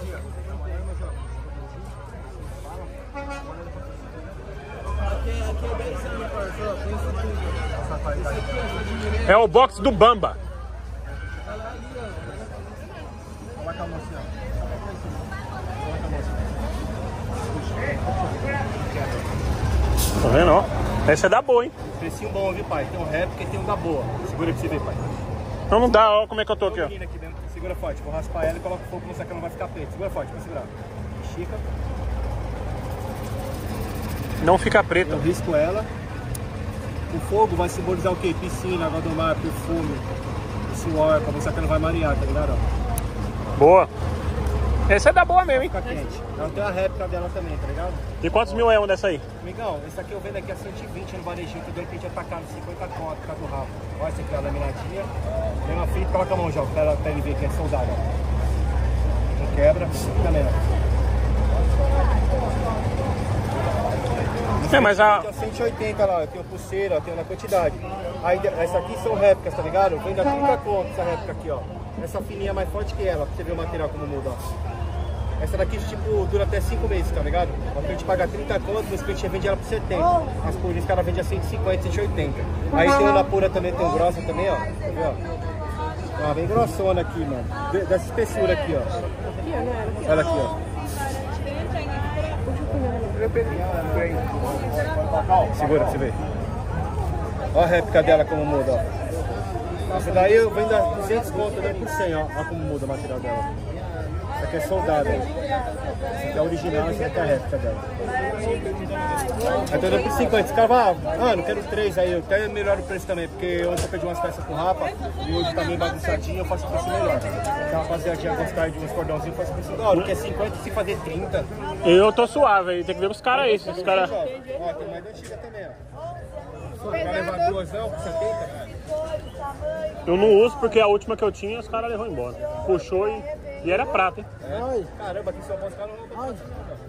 É o box do Bamba. Tá vendo, ó? Essa é da boa, hein? Precinho bom, viu, pai? Tem um réplica e tem um da boa. Segura pra você ver, pai. Então não dá, ó como é que eu tô aqui, ó. Aqui. Segura forte. Vou raspar ela e coloca o fogo no saco, não vai ficar preto. Segura forte, pra segurar. Estica. Não fica preta. Eu risco ela. O fogo vai simbolizar o quê? Piscina, água do mar, perfume, suor, pra mostrar que não vai marear, tá ligado? Boa. Essa é da boa mesmo, hein? Fica quente. Ela tem a réplica dela também, tá ligado? E quantos mil é uma dessa aí? Amigão, esse aqui eu vendo aqui a 120 no varejinho, que de repente ia tacar no 50 conto por causa do rabo. Olha essa aqui, ó, laminadinha. Mesma fita, coloca a mão já, pra, pra ele ver que é soldado, ó. Não quebra, também, ó. É, mas a. Aqui, ó, 180 lá, eu tenho pulseira, eu tenho na quantidade. Aí de- essa aqui são réplicas, tá ligado? Vem da 30 conto essa réplica aqui, ó. Essa fininha é mais forte que ela, pra você ver o material como muda, ó. Essa daqui, tipo, dura até 5 meses, tá ligado? O cliente paga 30 conto, mas o cliente vende ela por 70. As purinhas o cara vende a 150, 180. Aí tem uma pura também, tem um grossa também, ó. Tá vendo? ó? Bem grossona aqui, mano. De- Dessa espessura aqui, ó. Olha aqui, ó. Segura pra você ver. Olha a réplica dela como muda, ó. Essa daí eu vendo a 200 conto, dou por 100, ó. Olha como muda o material dela. Aqui é soldada. Essa aqui é original, essa aqui é a réplica dela. Aí tô dando por 50. Esse cara fala, ah, não quero três aí, eu até melhoro o preço também, porque ontem eu pedi umas peças com rapa e hoje tá meio bagunçadinho, eu faço o preço melhor. A rapaziadinha gostar de uns cordãozinhos, eu faço o preço melhor. Porque é 50 se fazer 30. Eu tô suave aí, tem que ver os caras aí. Os caras. Ó, tem mais antiga também, ó. Vai levar duas não, por 70? Eu não uso porque a última que eu tinha os caras levou embora. Puxou e, e era prata, hein? Caramba, aqui em São Paulo não roubam.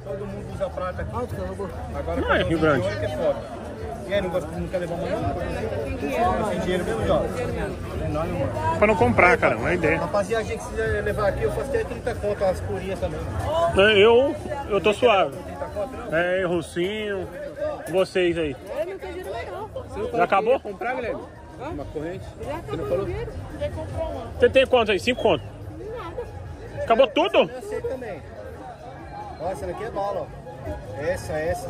Todo mundo usa prata aqui. Agora Não é Rio Grande. que é foda. E aí, não, gosta, não quer levar uma não? Sem dinheiro mesmo, ó. É. Pra não comprar, cara, é uma ideia. Rapaziada, que quiser levar aqui, eu faço até 30 conto, as purinhas também. Eu, eu tô suave. É, Russinho, vocês aí. Eu não tenho dinheiro mais não. Já acabou? Comprar, Guilherme? Uma corrente? Já acabou o dinheiro. Você tem quanto aí? Cinco conto? Acabou tudo? Eu sei também. Ó, essa daqui é bala, ó. Essa, essa.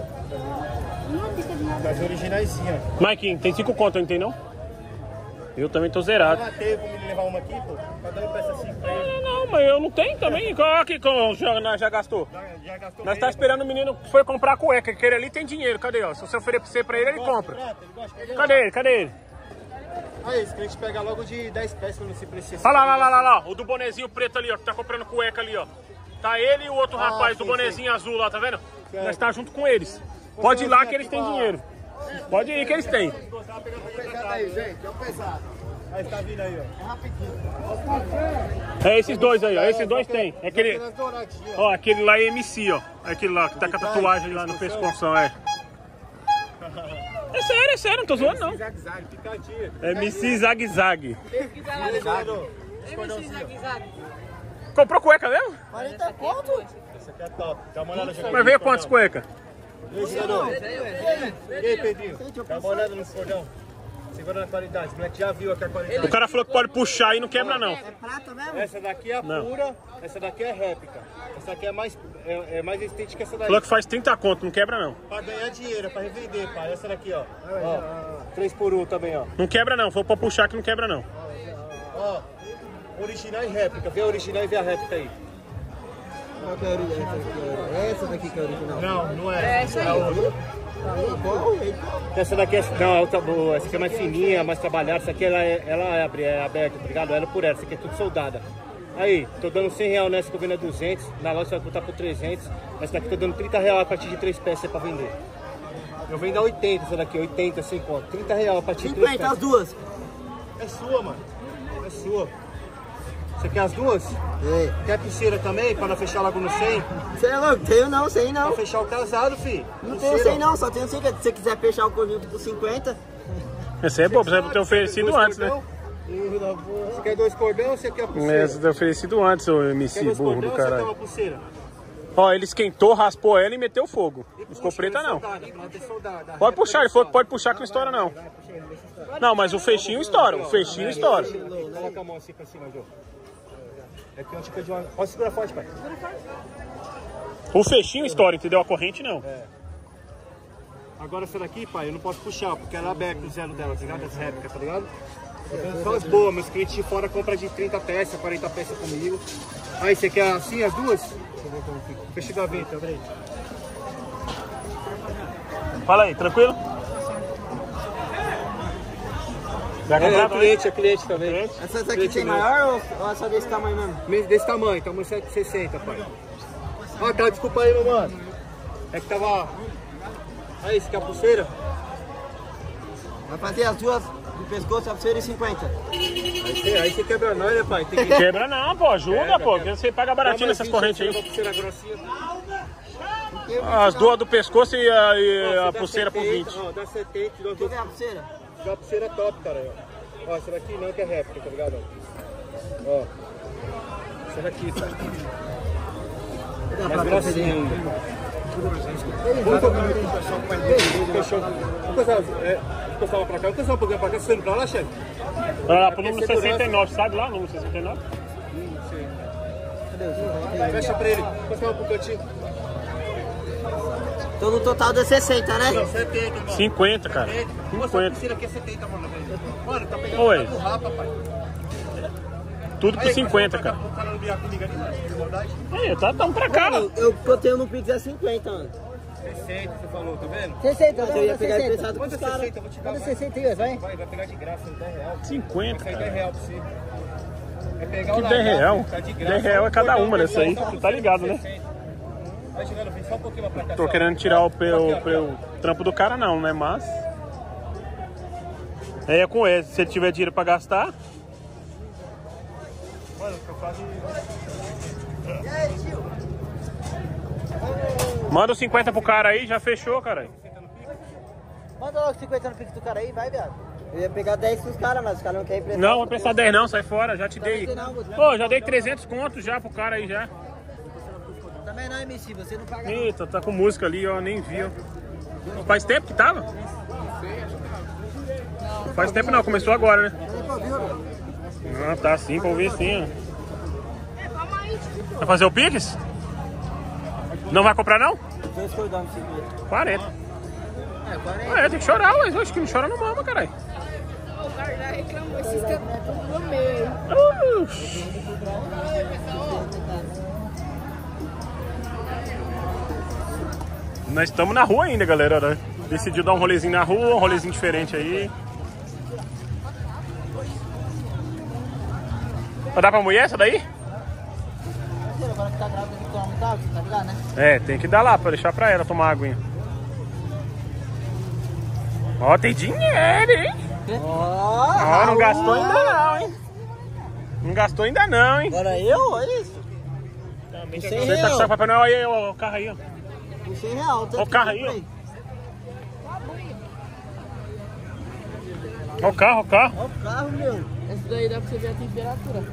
Das originais, ó. Maikinho, tem cinco conto, não tem não? Eu também tô zerado. Ah, teve como ele levar uma aqui, pô. Cada um peça 5 pra ele. Não, não, mas eu não tenho também. Olha aqui como já, nós já gastou. Já, já gastou Nós tá né? esperando o menino que foi comprar a cueca, que ele ali tem dinheiro. Cadê, ó? Se você oferecer pra ele, ele compra. Prata, ele Cadê ele? Cadê ele? Aí, esse cliente pega logo de 10 peças quando se precisa. Olha lá, lá, lá, lá, lá, o do bonezinho preto ali, ó, que tá comprando cueca ali, ó. Tá ele e o outro Ah, rapaz do sim, bonezinho azul lá, tá vendo? Nós tá junto com eles. Pode ir lá que eles têm dinheiro. Pode ir que eles têm. Pesado aí, gente, é um pesado. Aí, tá vindo aí, ó. É esses dois aí, ó. Esses dois tem. É aquele, ó. aquele lá é MC, ó. Aquele lá que tá com a tatuagem lá no pescoção, é. É sério, é sério, não tô zoando não. Zague-zague, picadinha. É MC Zag Zag. Pesado. Comprou cueca mesmo? 40 conto? Essa aqui é top. Dá uma olhada já. Mas veio quantas cuecas? E aí, Pedrinho? Dá uma olhada no cordão. Segura na qualidade. O moleque já viu aqui a qualidade. O cara falou que pode puxar e não quebra não. É prata mesmo? Essa daqui é a Não. pura, essa daqui é réplica. Essa daqui é mais, é, é mais resistente que essa daí. Falou que faz 30 conto, não quebra não. Pra ganhar dinheiro, pra revender, pai. Essa daqui, ó. ó 3 por 1 também, ó. Não quebra não, foi pra puxar que não quebra não. Ó, original e réplica. Vê a original e vê a réplica aí. Qual que é a original? Essa daqui que é a original. Não, não é. essa aí. outra. Essa daqui é, não, outra, boa. essa aqui é mais fininha, mais trabalhada. Essa aqui ela é, ela é, abri- é aberta, tá ligado? Ela por ela. Essa aqui é tudo soldada. Aí, tô dando 100 reais nessa que eu vendo a 200. Na loja você vai botar por 300. Essa daqui tô dando 30 reais a partir de 3 peças pra vender. Eu vendo a 80 essa daqui, 80 sem conto. 30 reais a partir de 3 50, as peças. duas. É sua, mano. É sua. Você quer as duas? É. Quer a piscina também, pra não fechar logo no 100? Você é louco? Tenho não, sei não. Pra fechar o casado, fi. Não tenho 100 não, só tenho 50. Se você quiser fechar o conjunto por 50, Esse é bom, você ter oferecido antes, né? cordão? Você quer dois cordão ou você quer a pulseira? É, você ter oferecido antes, ô MC burro cordão do ou você quer caralho. uma pulseira? Ó, ele esquentou, raspou ela e meteu fogo. E Não ficou preta é não. A Pode puxar, ele falou que pode puxar que não estoura não. Não, mas o fechinho estoura, o fechinho estoura. Coloca a mão assim pra cima, Jô. É que é um tipo de uma... Pode segurar forte, pai. O fechinho estoura, entendeu? A corrente não. Agora essa daqui, pai, eu não posso puxar, porque ela é aberta o zero dela, tá ligado? As réplicas, tá ligado? Só as boas, meus clientes de fora compram de 30 peças, 40 peças comigo. Aí, você quer assim, as duas? Deixa eu ver como fica. Fecha gaveta. Fala aí, tranquilo? Vai É, é comprar também? cliente, é cliente também. essa daqui Cliente tem meu. maior ou, ou é só desse tamanho mesmo? Mesmo Desse tamanho, tamanho 760, pai. Ó, tá, desculpa aí, meu mano. É que tava... Aí, esse aqui é a pulseira? Vai fazer as duas do pescoço, a pulseira e 50. Aí você, aí você quebra nós, né, pai? Tem que... Quebra não, pô, ajuda, Quebra, pô, quebra. que você paga baratinho nessas correntes aí. Grossinha. As duas do pescoço e a, e Ó, a pulseira por 70, 20. Ó, dá 70, dá Quer ver a pulseira? Dá pulseira top, cara. Ó, Ó, essa daqui não que é réplica, tá ligado? Ó. Essa daqui, tá? Mais grossinha ainda. Fechou. Vamos começar, é, vamos começar lá pra cá. Vamos começar um pouquinho pra cá. Você não pra lá, chefe? Vai lá pro número 69, sabe lá, número 69? Fecha pra ele. Começar lá pro cantinho. Então no total dá 60, né? Não, 70, mano. 50, cara. 70. Essa 50. pulseira aqui é 70, mano. Mano, tá pegando Oi. tá burrar, papai. Tudo por 50, cara. O cara não brigar comigo ali, mano. De verdade. Aí, tá tão pra cá, Mano, eu eu tenho no Pix é 50, mano. 60, você falou, tá vendo? 60, eu ia pegar emprestado Manda pros caras. 60, eu vou te dar. Manda mais. 60 aí, vai. Vai, vai pegar de graça, 10 reais. 50, Vai sair 10 cara. reais pra você. É pegar Que o 10 lagarto, real? tá de graça. 10 real é cada Cordão, uma dessa aí, cordão, você tá ligado, né? 60. Vai chegando, vem só um pouquinho pra cá. Tô só. querendo tirar o, pe- o, pe- o trampo do cara não, né? Mas. É com ele, se ele tiver dinheiro pra gastar. Mano, eu quase... Manda os 50 pro cara aí, já fechou, cara. Manda logo 50 no Pix do cara aí, vai, viado. Eu ia pegar 10 pros caras, mas os caras não querem emprestar. Não, vou prestar 10 não, sai fora, já te dei. Pô, já dei 300 contos já pro cara aí já. Também não, MC, você não paga não. Eita, tá com música ali, ó, nem vi, ó. Faz tempo que tava? Faz tempo não, começou agora, né? Ah, tá sim, pra ouvir sim, ó. Vai fazer o Pix? Não vai comprar não? Dois cordões de 50. 40. É, 40. Ah, é, tem que chorar, mas acho que não chora não mama, caralho. O cara já reclamou esses tempos no meio. Nós estamos na rua ainda, galera. né? Decidiu dar um rolezinho na rua, um rolezinho diferente aí. Vai dar pra mulher essa daí? Agora que tá grávida, tem que tomar muita água, tá ligado, né? É, tem que dar lá pra deixar pra ela tomar aguinha. Ó, tem dinheiro, hein? Ó, não gastou ainda não, hein? Não gastou ainda não, hein? Agora eu, olha isso. 100 Você tá com o Papai Noel aí, ó, o carro aí, ó. Com 100 real. tanto Ó o que carro aí. Ó o carro, o carro. Ó o carro, meu. Essa daí dá pra você ver a temperatura.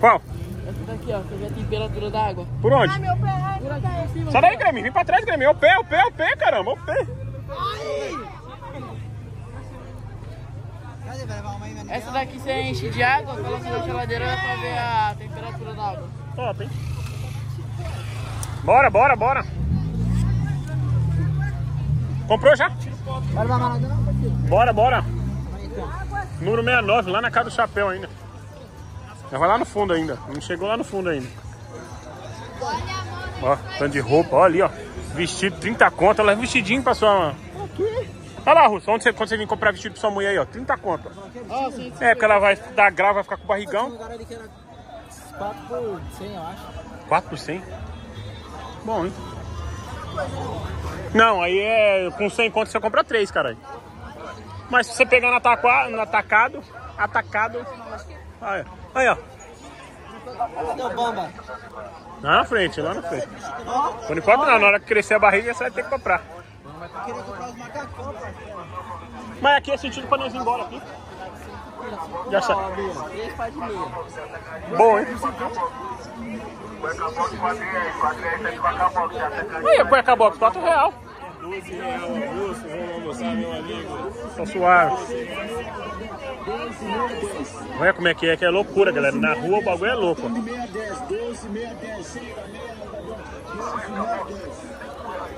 Qual? Essa daqui, ó, você vê a temperatura da água. Por onde? Meu pé, ai, Por aqui cima. Sai daí, Grêmio. Vem pra trás, Grêmio. É o pé, é o pé, é o pé, caramba. é O pé. Essa daqui você enche de água, coloca na geladeira dá pra ver a temperatura da água. Top, hein? Bora, bora, bora. Comprou já? Vai levar Maradona? Bora, bora. Número 69, lá na casa do chapéu ainda. Já vai lá no fundo ainda. Não chegou lá no fundo ainda. Ó, tanto de roupa, ó ali, ó. Vestido, 30 conto. Ela é vestidinho pra sua. Olha lá, Russo, onde você, quando você vir comprar vestido pra sua mulher aí, ó. 30 conto. Ó, sim. É, porque ela vai dar grau, vai ficar com o barrigão. lugar ali que era 4 por 100, eu acho. 4 por 100. Bom, hein? Não, aí é com 100 conto você compra 3, caralho. Mas se você pegar no, ataqua, no atacado, atacado. Aí, aí, ó. Cadê o Bamba? Lá na frente, lá na frente. Por enquanto não, na hora que crescer a barriga você vai ter que comprar. Mas aqui é sentido pra nós ir embora aqui. Já sabe. Bia, três pares de meia. Bom, hein? Aí, a cueca box, 4 real. 12 real almoço, vamos almoçar, meu amigo. Tá suave. Olha como é que é, que é loucura, galera. Na rua o bagulho é louco.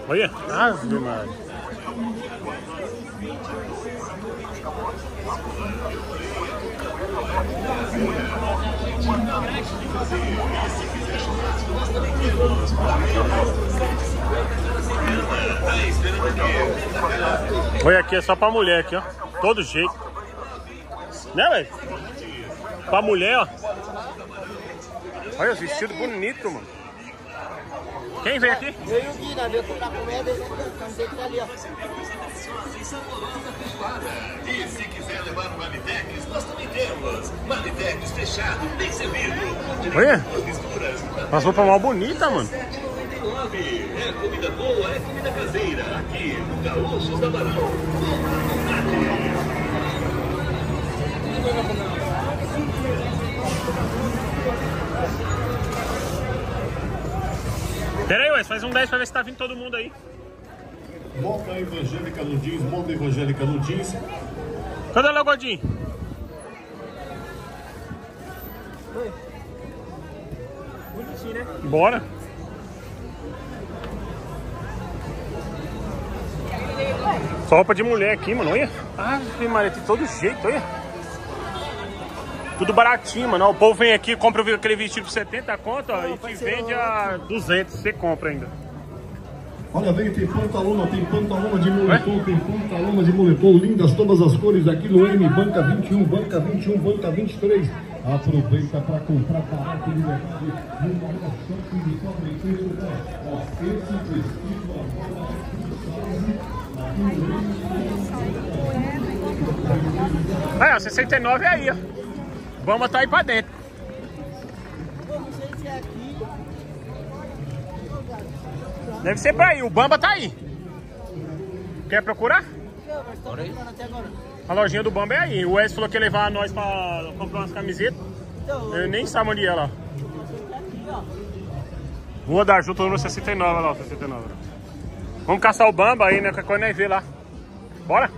Olha, ave Maria. Olha aqui, é só pra mulher aqui, ó. Todo jeito. Né, velho? Pra mulher, ó. Olha os vestidos bonitos, mano. Quem vem aqui? Eu e o Gui, nós veio comprar comida e camiseta tá ali, ó. E se quiser levar o Marmitex, nós também temos. Marmitex fechado, bem servido. Olha. Duas misturas. As roupas mal bonitas, mano. 7,99. É comida boa, é comida caseira. Aqui, no Gaúchos da Barão. Pera aí, ué, faz um 10 pra ver se tá vindo todo mundo aí. Moca Evangélica no Jeans, Moca Evangélica no Jeans. Cadê o Legodinho? Bonitinho, né? Bora. Só roupa de mulher aqui, mano. Olha. Ave Maria, tem todo jeito, olha. Tudo baratinho, mano. O povo vem aqui, compra aquele vestido por 70 conto, ó, e te vende a 200. Você compra ainda. Olha, vem, tem pantalona, tem pantalona de moletom, tem pantalona de moletom, lindas todas as cores aqui no M, banca 21, banca 21, banca 23. Aproveita para comprar barato de verdade no maior shopping de e Curitiba. Ó, esse vestido agora Aí, ó, 69 é aí, ó. Vamos botar aí pra dentro. É. Deve ser pra aí. O Bamba tá aí. Quer procurar? Não, mas tô procurando até agora. A lojinha do Bamba é aí. O Wes falou que ia levar nós pra comprar umas camisetas. Então, Eu nem sabe onde é lá. Rua da Juta, número 69, lá, ó, 69. Vamos caçar o Bamba aí, né? Qualquer coisa nós vê lá. Bora?